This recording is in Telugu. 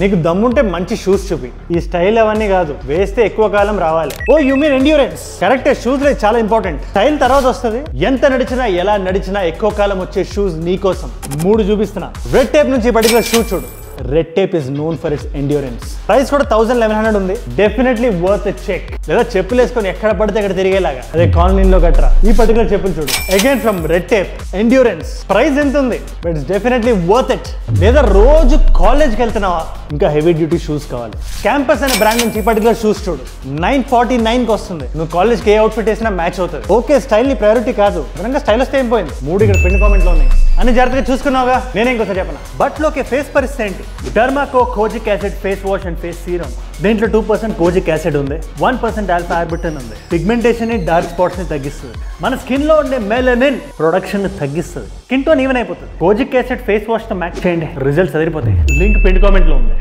నీకు దమ్ముంటే మంచి షూస్ చూపి. ఈ స్టైల్ అవన్నీ కాదు వేస్తే ఎక్కువ కాలం రావాలి. ఓ you mean endurance correct shoes like చాలా ఇంపార్టెంట్ స్టైల్ తర్వాత వస్తుంది. ఎంత నడిచినా ఎలా నడిచినా ఎక్కువ కాలం వచ్చే షూస్ నీ కోసం. మూడు చూపిస్తున్నా. రెడ్ టేప్ నుంచి పర్టికులర్ షూ చూడు. Red tape is known for its endurance price కూడా థౌసండ్ లెవెన్ హండ్రెడ్ ఉంది. డెఫినెట్లీ వర్త్ చెక్ లేదా చెప్పులు వేసుకొని ఎక్కడ పడితే అక్కడ తిరిగేలాగా. అదే కాలనీలో గట్రా. ఈ పర్టికులర్ చెప్పులు చూడు. Again from red tape endurance price ఎంత ఉంది? But it's definitely worth it లేదా రోజు కాలేజ్కి వెళ్తున్నావా ఇంకా హెవీ డ్యూటీ షూస్ కావాలి. క్యాంపస్ అనే బ్రాండ్ నుంచి ఈ పర్టికులర్ షూస్ చూడు. నైన్ ఫార్టీ నైన్కి వస్తుంది. నువ్వు కాలేజ్కి ఏ అవుట్ఫిట్ వేసినా మ్యాచ్ అవుతుంది. ఓకే స్టైల్ ప్రయారిటీ కాదు. నిజంగా స్టైల్ వస్తే ఏం పోయింది? మూడు ఇక్కడ పిన్ కామెంట్లో ఉన్నాయి. అన్ని జాగ్రత్తగా చూసుకున్నావుగా? నేనే ఇంకోసారి చెప్పను? బట్లోకి ఫేస్ పరిస్థితి ఏంటి? Dermaco kojic acid face wash and face serum దీంట్లో టూ పర్సెంట్ కోజిక్ యాసిడ్ ఉంది వన్ పర్సెంట్ ఆల్ఫా ఆర్బిటన్ ఉంది. పిగ్మెంటేషన్ని డార్క్ స్పాట్స్ని తగ్గిస్తుంది. మన స్కిన్లో ఉండే మెలనిన్ ప్రొడక్షన్ని తగ్గిస్తుంది. స్కిన్ టోన్ ఈవెన్ అయిపోతుంది. కోజిక్ యాసిడ్ ఫేస్ వాష్తో మ్యాచ్ చేయండి. రిజల్ట్స్ అదిరిపోతాయి. లింక్ పెండ్ కామెంట్లో ఉంది.